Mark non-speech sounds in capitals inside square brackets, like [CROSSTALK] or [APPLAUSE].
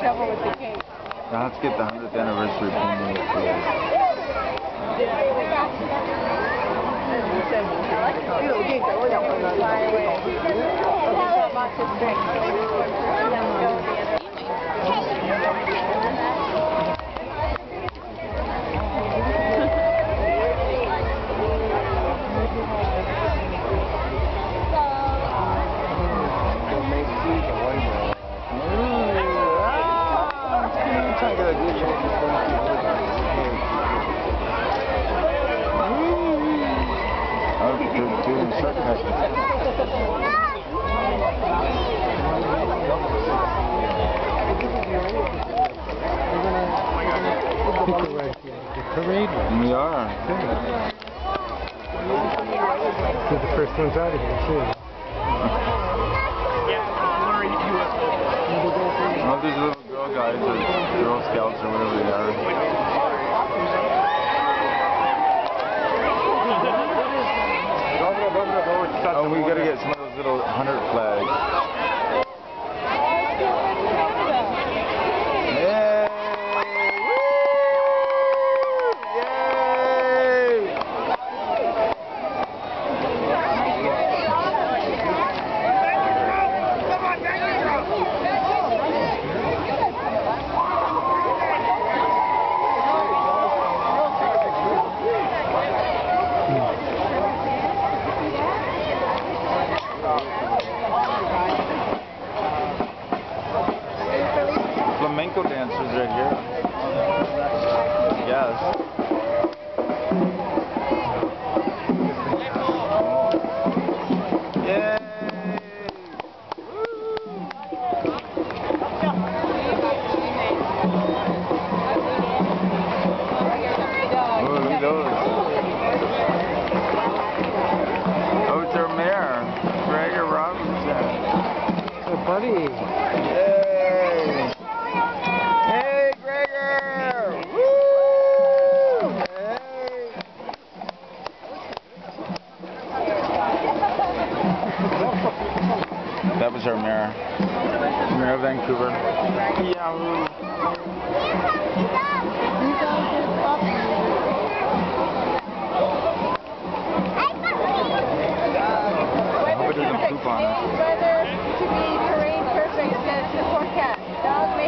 because they're having trouble with the cake. Now let's get the 100th anniversary painting with you. Parade route. We are. They're the first ones out of here, too. Oh, there's little girl or Girl Scouts or whatever they are. [LAUGHS] Oh, we gotta get some of those little hunter flags. That was our mayor. Mayor of Vancouver. Yahoo. on us straight to forecast.